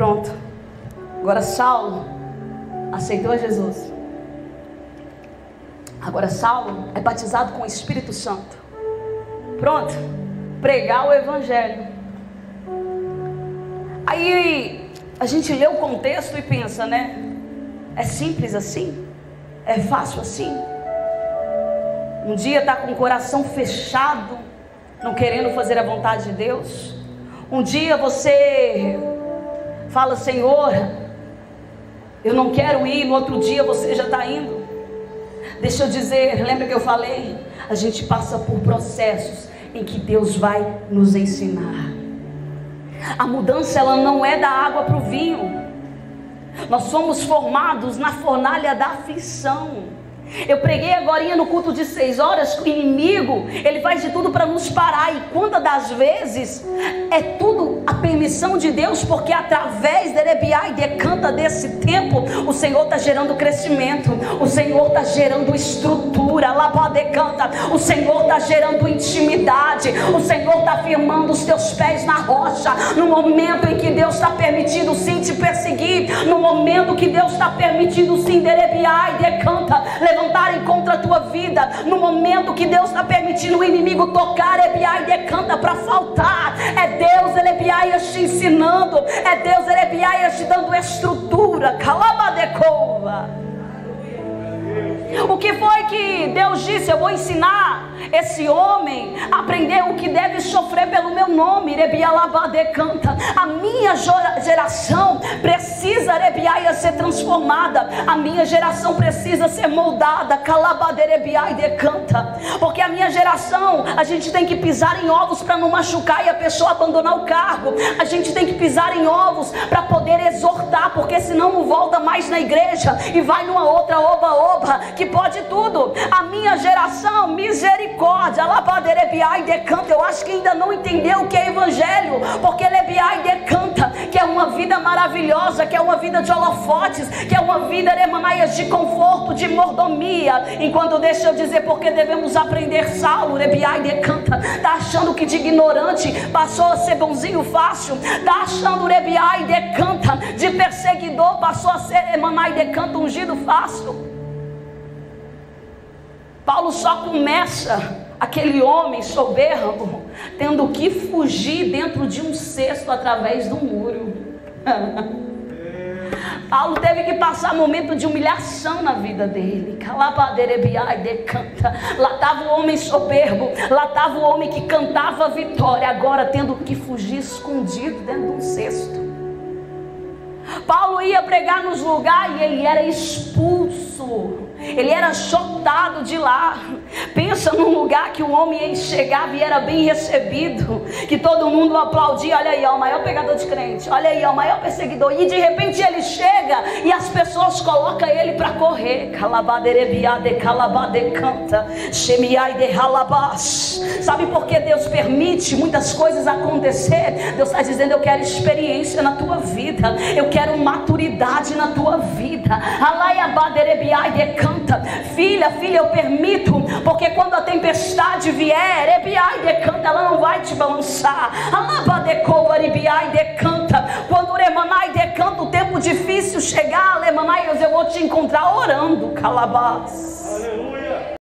Pronto. Agora Saulo aceitou Jesus. Agora Saulo é batizado com o Espírito Santo. Pronto. Pregar o evangelho. Aí a gente lê o contexto e pensa, né? É simples assim? É fácil assim? Um dia está com o coração fechado, não querendo fazer a vontade de Deus. Um dia você fala, Senhor, eu não quero ir, no outro dia você já está indo. Deixa eu dizer, lembra que eu falei? A gente passa por processos em que Deus vai nos ensinar. A mudança ela não é da água para o vinho. Nós somos formados na fornalha da aflição. Eu preguei agora no culto de seis horas que o inimigo ele faz de tudo para nos parar. E quantas das vezes é tudo a permissão de Deus porque através de e decanta desse tempo o Senhor está gerando crescimento, o Senhor está gerando estrutura, decanta, o Senhor está gerando intimidade, o Senhor está firmando os teus pés na rocha. No momento em que Deus está permitindo sim te perseguir, no momento que Deus está permitindo sim de Levantar levantarem contra a tua vida, no momento que Deus está permitindo o inimigo tocar, Ebiai decanta para faltar. É Deus, Elebiaias te ensinando, é Deus, Elebiaias te dando estrutura. Calabadecova. O que foi que Deus disse? Eu vou ensinar esse homem a aprender o que deve sofrer pelo meu nome. canta. A minha geração precisa Rebiaia ser transformada. A minha geração precisa ser moldada. Calabaderebiai decanta. Porque a minha geração, a gente tem que pisar em ovos para não machucar e a pessoa abandonar o cargo. A gente tem que pisar em ovos para poder exortar, porque senão não volta mais na igreja e vai numa outra oba-oba que pode tudo. A minha geração, misericórdia, labaderebiai decanta. Eu acho que ainda não entendeu o que é evangelho, porque lebiai decanta, que é uma vida maravilhosa, que é uma vida de holofotes, que é uma vida remanaias de conforto, de mordomia. Enquanto deixa eu dizer, porque devemos aprender Saulo, lebiai decanta, tá achando que de ignorante passou a ser bonzinho fácil, tá achando lebiai decanta, de perseguidor passou a ser emanai decanta ungido fácil. Paulo só começa aquele homem soberbo tendo que fugir dentro de um cesto através do muro. Paulo teve que passar momento de humilhação na vida dele. Lá estava o homem soberbo, lá estava o homem que cantava a vitória, agora tendo que fugir escondido dentro de um cesto. Paulo ia pregar nos lugares e ele era expulso. Ele era chotado de lá. Pensa num lugar que o homem chegava e era bem recebido, que todo mundo aplaudia. Olha aí, ó, o maior pegador de crente. Olha aí, ó, o maior perseguidor. E de repente ele chega e as pessoas colocam ele para correr. Calabaderebiade, calabade canta, shemiai de. Sabe por que Deus permite muitas coisas acontecer? Deus está dizendo: Eu quero experiência na tua vida, eu quero maturidade na tua vida. Alaiabaderebiai de canta Filha, filha, eu permito, porque quando a tempestade vier, ebiai decanta, ela não vai te balançar. Alabadecova, ebiai decanta. Quando o remanai decanta, o tempo difícil chegar, alemanai, eu vou te encontrar orando, calabás.